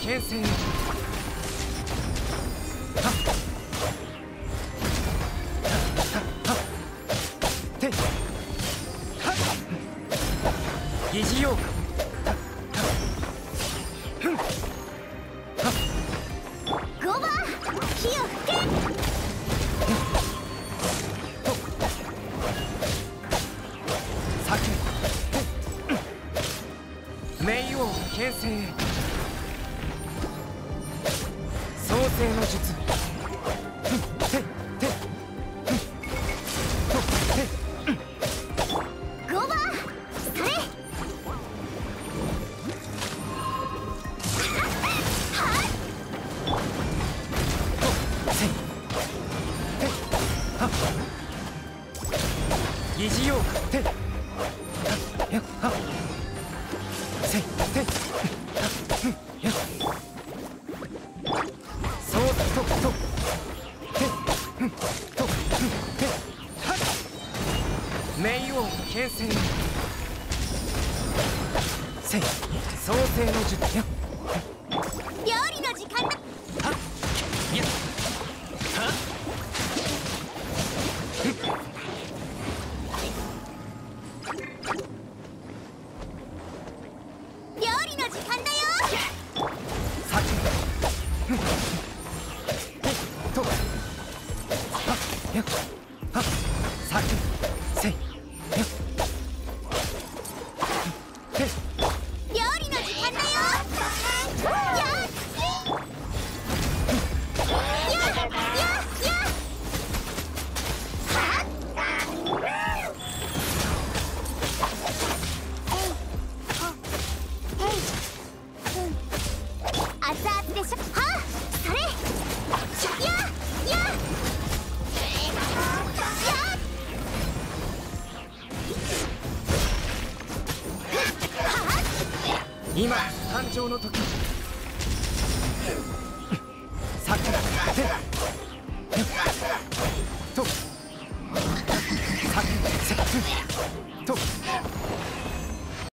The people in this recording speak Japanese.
牽制。疑似用かゴバ火を吹け作冥王牽制創世の術疑似用てやはせてやそう冥王牽制せ創世の術や料理の時間だはいやは料や今誕生の時。さくらと。さくらと。